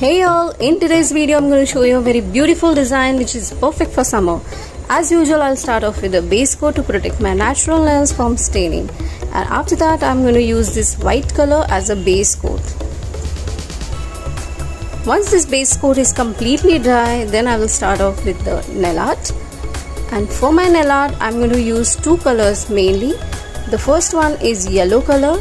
Hey all, in today's video I'm going to show you a very beautiful design which is perfect for summer. As usual I'll start off with a base coat to protect my natural nails from staining and after that I'm going to use this white color as a base coat. Once this base coat is completely dry then I will start off with the nail art and for my nail art I'm going to use two colors mainly. The first one is yellow color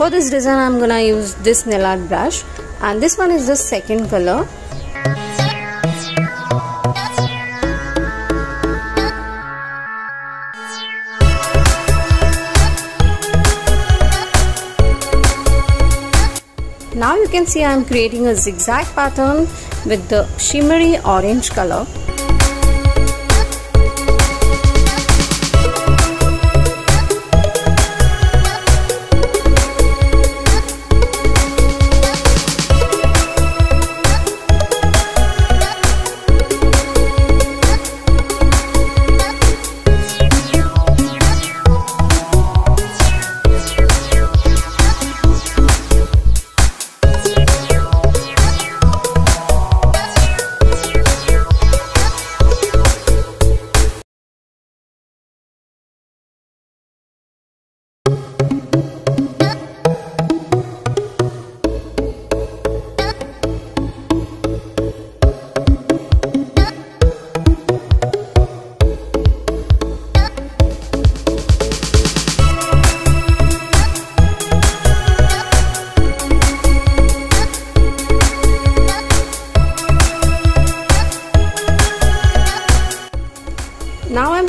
For this design I'm gonna use this nail art brush and this one is the second color. Now you can see I am creating a zigzag pattern with the shimmery orange color.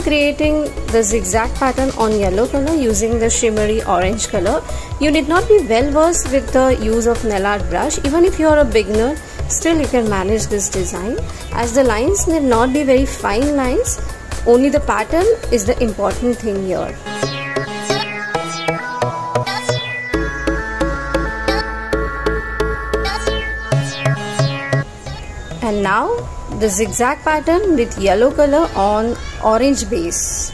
Creating the zigzag pattern on yellow color using the shimmery orange color. You need not be well versed with the use of nail art brush. Even if you are a beginner, still you can manage this design as the lines need not be very fine lines. Only the pattern is the important thing here. and now the zigzag pattern with yellow color on orange base.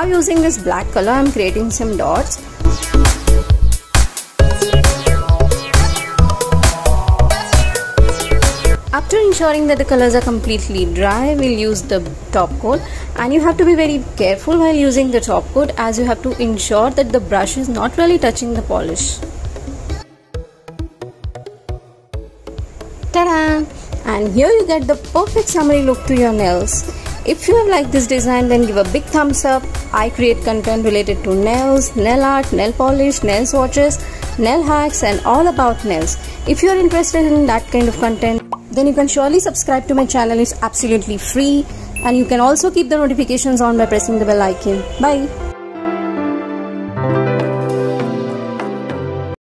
Now using this black color I am creating some dots. After ensuring that the colors are completely dry, we'll use the top coat and you have to be very careful while using the top coat as you have to ensure that the brush is not really touching the polish. Ta-da! And here you get the perfect summery look to your nails. If you have liked this design then give a big thumbs up. I create content related to nails, nail art, nail polish, nail swatches, nail hacks and all about nails. If you are interested in that kind of content then you can surely subscribe to my channel. It's absolutely free and you can also keep the notifications on by pressing the bell icon. Bye.